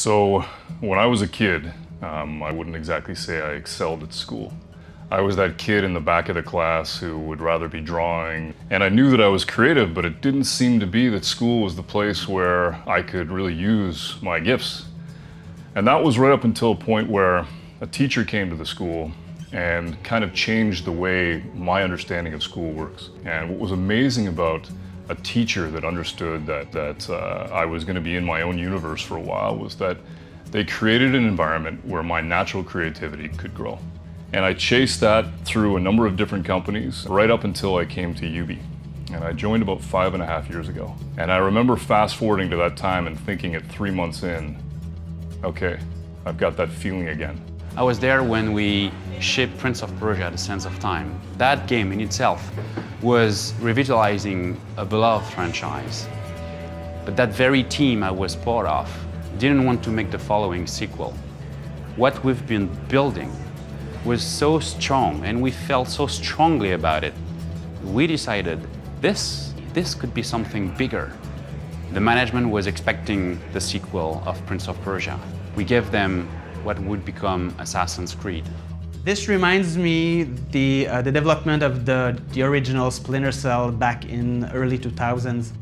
So, when I was a kid, um, I wouldn't exactly say I excelled at school. I was that kid in the back of the class who would rather be drawing. And I knew that I was creative, but it didn't seem to be that school was the place where I could really use my gifts. And that was right up until a point where a teacher came to the school and kind of changed the way my understanding of school works. And what was amazing about a teacher that understood that, that uh, I was going to be in my own universe for a while was that they created an environment where my natural creativity could grow. And I chased that through a number of different companies right up until I came to Ubi. And I joined about five and a half years ago. And I remember fast forwarding to that time and thinking at three months in, okay, I've got that feeling again. I was there when we shipped Prince of Persia, The Sands of Time. That game in itself was revitalizing a beloved franchise. But that very team I was part of didn't want to make the following sequel. What we've been building was so strong and we felt so strongly about it. We decided this, this could be something bigger. The management was expecting the sequel of Prince of Persia. We gave them what would become Assassin's Creed. This reminds me the uh, the development of the the original Splinter Cell back in early 2000s.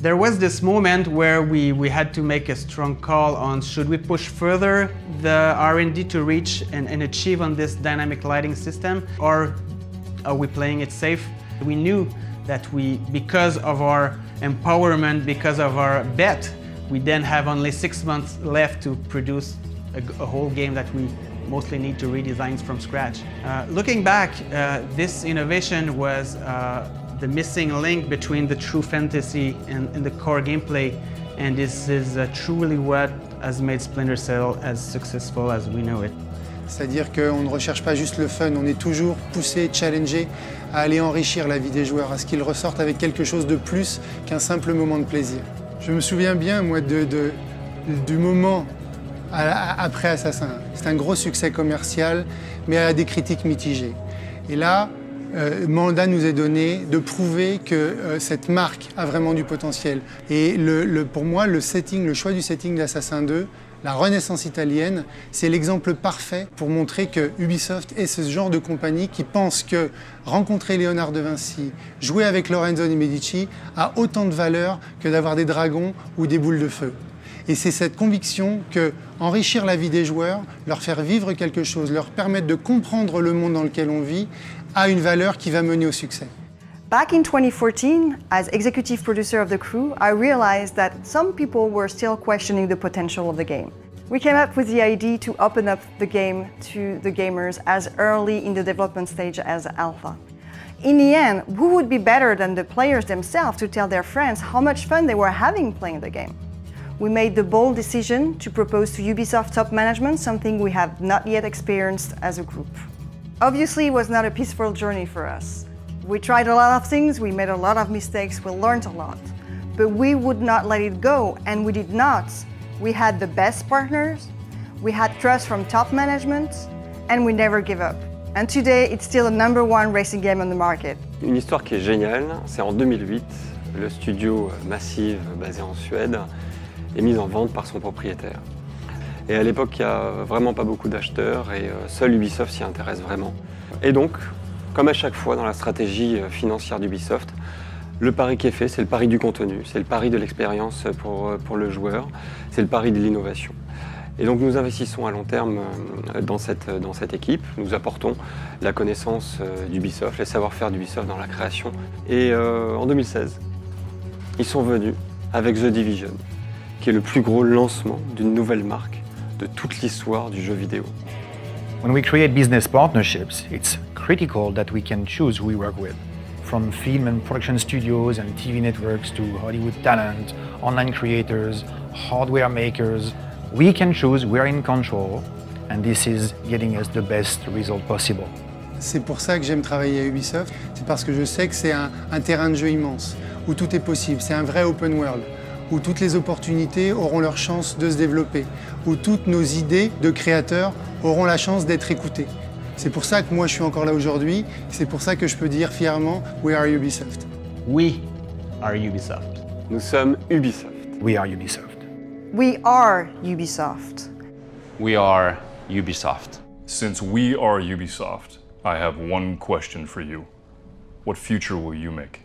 There was this moment where we, we had to make a strong call on should we push further the R&D to reach and, and achieve on this dynamic lighting system or are we playing it safe? We knew that we, because of our empowerment, because of our bet, we then have only six months left to produce a, a whole game that we mostly need to redesign from scratch. Uh, looking back, uh, this innovation was uh, the missing link between the true fantasy and, and the core gameplay, and this is uh, truly what has made Splinter Cell as successful as we know it. C'est-à-dire qu'on ne recherche pas juste le fun, on est toujours poussé, challengé à aller enrichir la vie des joueurs, à ce qu'ils ressortent avec quelque chose de plus qu'un simple moment de plaisir. Je me souviens bien, moi, de, de, du moment après Assassin. C'est un gros succès commercial, mais à des critiques mitigées. Et là, euh, mandat nous est donné de prouver que euh, cette marque a vraiment du potentiel. Et pour moi, le setting, le choix du setting d'Assassin 2, la renaissance italienne, c'est l'exemple parfait pour montrer que Ubisoft est ce genre de compagnie qui pense que rencontrer Léonard de Vinci, jouer avec Lorenzo de Medici a autant de valeur que d'avoir des dragons ou des boules de feu. Et c'est cette conviction que enrichir la vie des joueurs, leur faire vivre quelque chose, leur permettre de comprendre le monde dans lequel on vit, a une valeur qui va mener au succès. Back in 2014, as executive producer of the crew, I realized that some people were still questioning the potential of the game. We came up with the idea to open up the game to the gamers as early in the development stage as alpha. In the end, who would be better than the players themselves to tell their friends how much fun they were having playing the game? We made the bold decision to propose to Ubisoft top management something we have not yet experienced as a group. Obviously, it was not a peaceful journey for us. We tried a lot of things, we made a lot of mistakes, we learned a lot. But we would not let it go, and we did not. We had the best partners, we had trust from top management, and we never give up. And today, it's still the number one racing game on the market. Une histoire qui est géniale, c'est en 2008, le studio Massive, basé en Suède, est mise en vente par son propriétaire. Et à l'époque, il n'y a vraiment pas beaucoup d'acheteurs et euh, seul Ubisoft s'y intéresse vraiment. Et donc, comme à chaque fois dans la stratégie euh, financière d'Ubisoft, le pari qui est fait, c'est le pari du contenu, c'est le pari de l'expérience pour, euh, pour le joueur, c'est le pari de l'innovation. Et donc nous investissons à long terme dans cette, dans cette équipe, nous apportons la connaissance d'Ubisoft, le savoir-faire d'Ubisoft dans la création. Et en 2016, ils sont venus avec The Division, qui est le plus gros lancement d'une nouvelle marque de toute l'histoire du jeu vidéo. When we create business partnerships, it's critical that we can choose who we work with. From film and production studios and TV networks to Hollywood talent, online creators, hardware makers, we can choose, we're in control, and this is getting us the best result possible. C'est pour ça que j'aime travailler à Ubisoft, c'est parce que je sais que c'est un, un terrain de jeu immense, où tout est possible, c'est un vrai open world où toutes les opportunités auront leur chance de se développer, où toutes nos idées de créateurs auront la chance d'être écoutées. C'est pour ça que moi je suis encore là aujourd'hui, c'est pour ça que je peux dire fièrement We are Ubisoft. We are Ubisoft. Nous sommes Ubisoft. We are Ubisoft. We are Ubisoft. We are Ubisoft. Since we are Ubisoft, I have one question for you. What future will you make?